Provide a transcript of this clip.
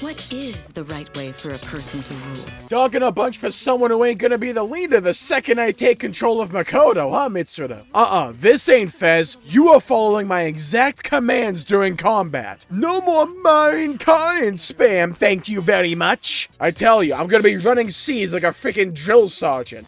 What is the right way for a person to rule? Dogging a bunch for someone who ain't gonna be the leader the second I take control of Makoto, huh, Mitsuru? Uh-uh, this ain't FES. You are following my exact commands during combat. No more Marin Karin spam, thank you very much. I tell you, I'm gonna be running SEES like a freaking drill sergeant.